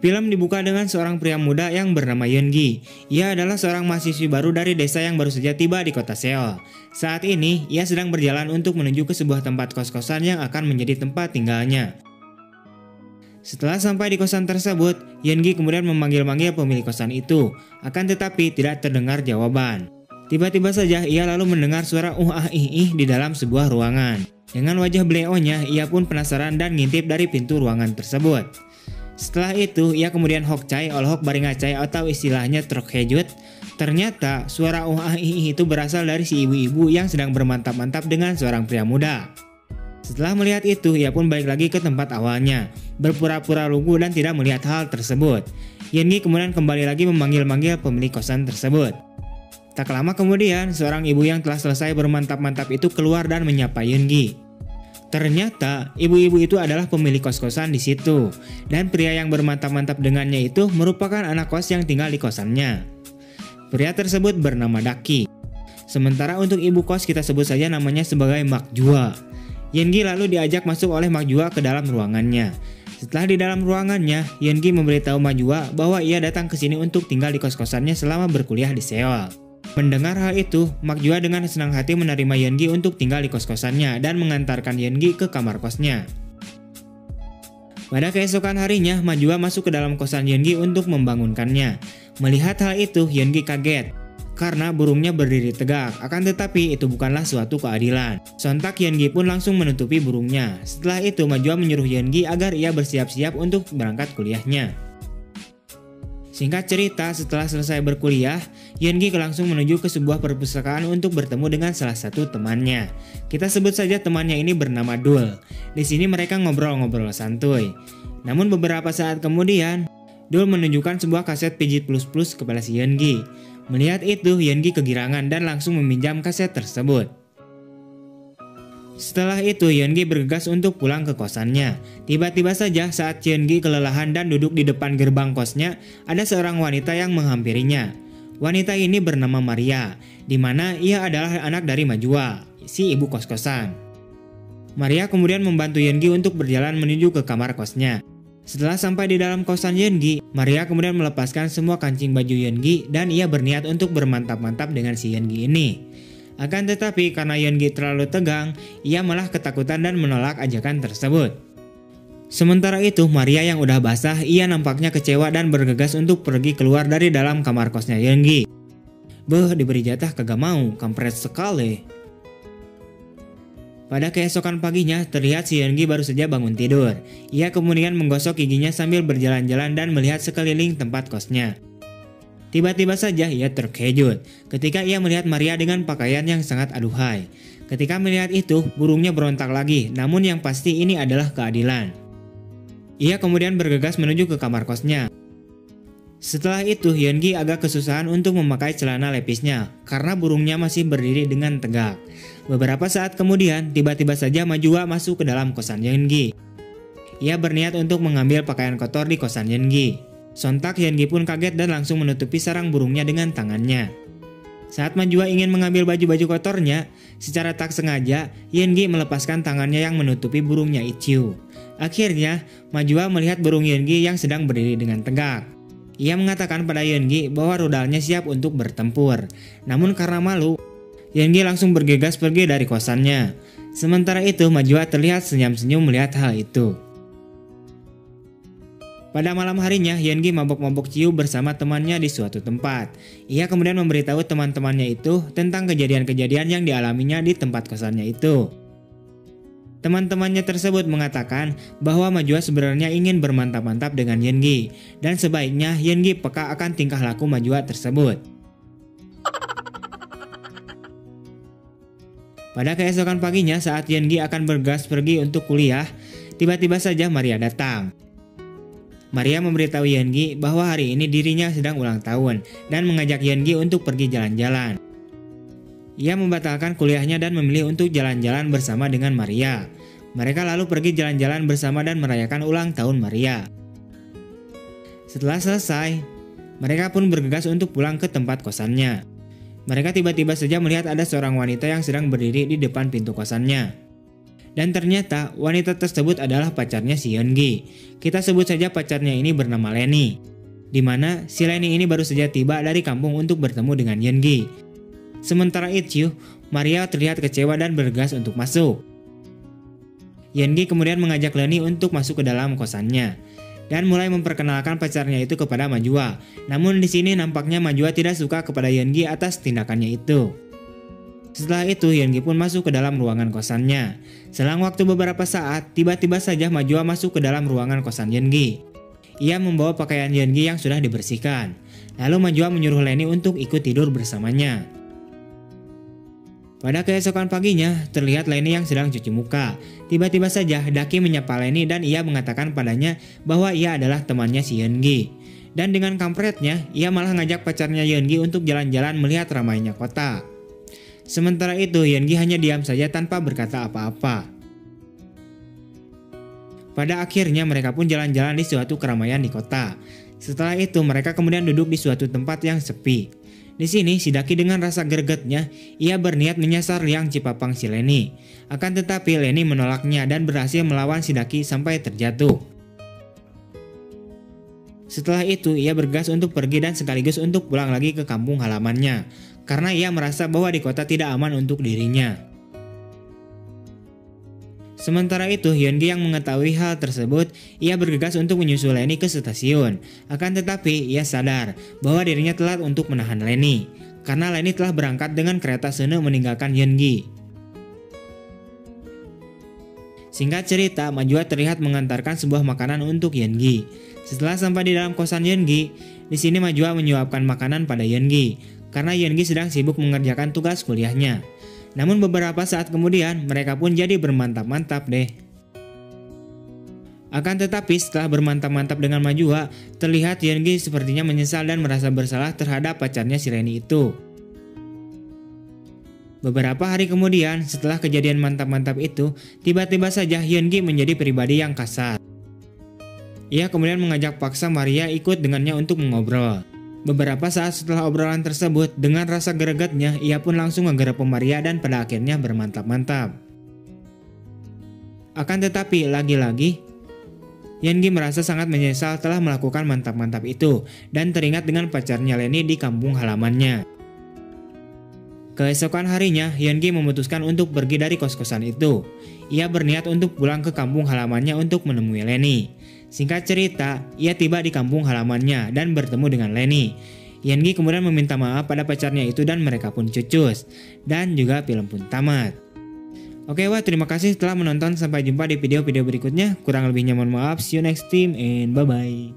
Film dibuka dengan seorang pria muda yang bernama Yeongi. Ia adalah seorang mahasiswi baru dari desa yang baru saja tiba di kota Seoul. Saat ini, ia sedang berjalan untuk menuju ke sebuah tempat kos-kosan yang akan menjadi tempat tinggalnya. Setelah sampai di kosan tersebut, Yeongi kemudian memanggil-manggil pemilik kosan itu, akan tetapi tidak terdengar jawaban. Tiba-tiba saja ia lalu mendengar suara uh ah ih ih di dalam sebuah ruangan. Dengan wajah beleonya, ia pun penasaran dan ngintip dari pintu ruangan tersebut. Setelah itu, ia kemudian hokcai olhok baringacai atau istilahnya truk hejut. Ternyata suara uh ah ih itu berasal dari si ibu-ibu yang sedang bermantap-mantap dengan seorang pria muda. Setelah melihat itu, ia pun balik lagi ke tempat awalnya, berpura-pura lugu dan tidak melihat hal tersebut. Yengi kemudian kembali lagi memanggil-manggil pemilik kosan tersebut. Tak lama kemudian, seorang ibu yang telah selesai bermantap-mantap itu keluar dan menyapa Yengi. Ternyata ibu-ibu itu adalah pemilik kos-kosan di situ dan pria yang bermantap-mantap dengannya itu merupakan anak kos yang tinggal di kosannya. Pria tersebut bernama Daki. Sementara untuk ibu kos kita sebut saja namanya sebagai Makjua. Yengi lalu diajak masuk oleh Makjua ke dalam ruangannya. Setelah di dalam ruangannya, Yengi memberitahu Majua bahwa ia datang ke sini untuk tinggal di kos-kosannya selama berkuliah di Seoul. Mendengar hal itu, Mak Jua dengan senang hati menerima Yengi untuk tinggal di kos-kosannya dan mengantarkan Yengi ke kamar kosnya. Pada keesokan harinya, Majua masuk ke dalam kosan Yengi untuk membangunkannya. Melihat hal itu, Yengi kaget karena burungnya berdiri tegak, akan tetapi itu bukanlah suatu keadilan. Sontak Yengi pun langsung menutupi burungnya. Setelah itu, Majua menyuruh Yengi agar ia bersiap-siap untuk berangkat kuliahnya. Singkat cerita, setelah selesai berkuliah, Yengi langsung menuju ke sebuah perpustakaan untuk bertemu dengan salah satu temannya. Kita sebut saja temannya ini bernama Dul. Di sini mereka ngobrol-ngobrol santuy. Namun beberapa saat kemudian, Dul menunjukkan sebuah kaset pijit plus-plus kepada si Yengi. Melihat itu, Yengi kegirangan dan langsung meminjam kaset tersebut. Setelah itu, Yeongi bergegas untuk pulang ke kosannya. Tiba-tiba saja saat Yeongi kelelahan dan duduk di depan gerbang kosnya, ada seorang wanita yang menghampirinya. Wanita ini bernama Maria, di mana ia adalah anak dari Majua, si ibu kos-kosan. Maria kemudian membantu Yeongi untuk berjalan menuju ke kamar kosnya. Setelah sampai di dalam kosan Yeongi, Maria kemudian melepaskan semua kancing baju Yeongi dan ia berniat untuk bermantap-mantap dengan si Yeongi ini. Akan tetapi karena Yeongi terlalu tegang, ia malah ketakutan dan menolak ajakan tersebut. Sementara itu, Maria yang udah basah, ia nampaknya kecewa dan bergegas untuk pergi keluar dari dalam kamar kosnya Yeongi. Beh, diberi jatah kagak mau, kampret sekali. Pada keesokan paginya, terlihat si Yeongi baru saja bangun tidur. Ia kemudian menggosok giginya sambil berjalan-jalan dan melihat sekeliling tempat kosnya. Tiba-tiba saja ia terkejut ketika ia melihat Maria dengan pakaian yang sangat aduhai. Ketika melihat itu, burungnya berontak lagi, namun yang pasti ini adalah keadilan. Ia kemudian bergegas menuju ke kamar kosnya. Setelah itu, Hyungi agak kesusahan untuk memakai celana lepisnya karena burungnya masih berdiri dengan tegak. Beberapa saat kemudian, tiba-tiba saja Majua masuk ke dalam kosan Hyungi. Ia berniat untuk mengambil pakaian kotor di kosan Hyungi. Sontak Yengi pun kaget dan langsung menutupi sarang burungnya dengan tangannya. Saat Majua ingin mengambil baju-baju kotornya, secara tak sengaja Yengi melepaskan tangannya yang menutupi burungnya Ichiu. Akhirnya, Majua melihat burung Yengi yang sedang berdiri dengan tegak. Ia mengatakan pada Yengi bahwa rudalnya siap untuk bertempur. Namun karena malu, Yengi langsung bergegas pergi dari kosannya. Sementara itu, Majua terlihat senyum-senyum melihat hal itu. Pada malam harinya, Yengi mabok-mabok ciu bersama temannya di suatu tempat. Ia kemudian memberitahu teman-temannya itu tentang kejadian-kejadian yang dialaminya di tempat kosannya itu. Teman-temannya tersebut mengatakan bahwa Majua sebenarnya ingin bermantap-mantap dengan Yengi dan sebaiknya Yengi peka akan tingkah laku Majua tersebut. Pada keesokan paginya saat Yengi akan bergas pergi untuk kuliah, tiba-tiba saja Maria datang. Maria memberitahu Yengi bahwa hari ini dirinya sedang ulang tahun dan mengajak Yengi untuk pergi jalan-jalan. Ia membatalkan kuliahnya dan memilih untuk jalan-jalan bersama dengan Maria. Mereka lalu pergi jalan-jalan bersama dan merayakan ulang tahun Maria. Setelah selesai, mereka pun bergegas untuk pulang ke tempat kosannya. Mereka tiba-tiba saja melihat ada seorang wanita yang sedang berdiri di depan pintu kosannya. Dan ternyata wanita tersebut adalah pacarnya si Yeongi. Kita sebut saja pacarnya ini bernama Lenny. Di mana si Lenny ini baru saja tiba dari kampung untuk bertemu dengan Yeongi. Sementara itu, Maria terlihat kecewa dan bergegas untuk masuk. Yeongi kemudian mengajak Lenny untuk masuk ke dalam kosannya dan mulai memperkenalkan pacarnya itu kepada Majua. Namun di sini nampaknya Majua tidak suka kepada Yeongi atas tindakannya itu. Setelah itu, Yeongi pun masuk ke dalam ruangan kosannya. Selang waktu beberapa saat, tiba-tiba saja Majua masuk ke dalam ruangan kosan Yeongi. Ia membawa pakaian Yeongi yang sudah dibersihkan. Lalu Majua menyuruh Lenny untuk ikut tidur bersamanya. Pada keesokan paginya, terlihat Lenny yang sedang cuci muka. Tiba-tiba saja Daki menyapa Lenny dan ia mengatakan padanya bahwa ia adalah temannya si Yeongi. Dan dengan kampretnya, ia malah ngajak pacarnya Yeongi untuk jalan-jalan melihat ramainya kota. Sementara itu, Yeongi hanya diam saja tanpa berkata apa-apa. Pada akhirnya mereka pun jalan-jalan di suatu keramaian di kota. Setelah itu mereka kemudian duduk di suatu tempat yang sepi. Di sini, Sidaki dengan rasa gregetnya, ia berniat menyasar Liang Cipapang si Leni. Akan tetapi Leni menolaknya dan berhasil melawan Sidaki sampai terjatuh. Setelah itu, ia bergas untuk pergi dan sekaligus untuk pulang lagi ke kampung halamannya, karena ia merasa bahwa di kota tidak aman untuk dirinya. Sementara itu, Hyungi yang mengetahui hal tersebut, ia bergegas untuk menyusul Lenny ke stasiun. Akan tetapi, ia sadar bahwa dirinya telat untuk menahan Lenny, karena Lenny telah berangkat dengan kereta Sene meninggalkan Hyungi. Singkat cerita, Majua terlihat mengantarkan sebuah makanan untuk Yengi. Setelah sampai di dalam kosan Yengi, di sini Majua menyuapkan makanan pada Yengi, karena Yengi sedang sibuk mengerjakan tugas kuliahnya. Namun beberapa saat kemudian mereka pun jadi bermantap-mantap deh. Akan tetapi setelah bermantap-mantap dengan Majua, terlihat Yengi sepertinya menyesal dan merasa bersalah terhadap pacarnya si Reni itu. Beberapa hari kemudian, setelah kejadian mantap-mantap itu, tiba-tiba saja Hyungi menjadi pribadi yang kasar. Ia kemudian mengajak paksa Maria ikut dengannya untuk mengobrol. Beberapa saat setelah obrolan tersebut, dengan rasa gregetnya, ia pun langsung menggerap Maria dan pada akhirnya bermantap-mantap. Akan tetapi, lagi-lagi, Yengi merasa sangat menyesal telah melakukan mantap-mantap itu dan teringat dengan pacarnya Leni di kampung halamannya. Keesokan harinya, Yengi memutuskan untuk pergi dari kos-kosan itu. Ia berniat untuk pulang ke kampung halamannya untuk menemui Leni. Singkat cerita, ia tiba di kampung halamannya dan bertemu dengan Lenny. Yengi kemudian meminta maaf pada pacarnya itu dan mereka pun cucus. Dan juga film pun tamat. Oke wah terima kasih telah menonton sampai jumpa di video-video berikutnya. Kurang lebihnya mohon maaf. See you next time and bye bye.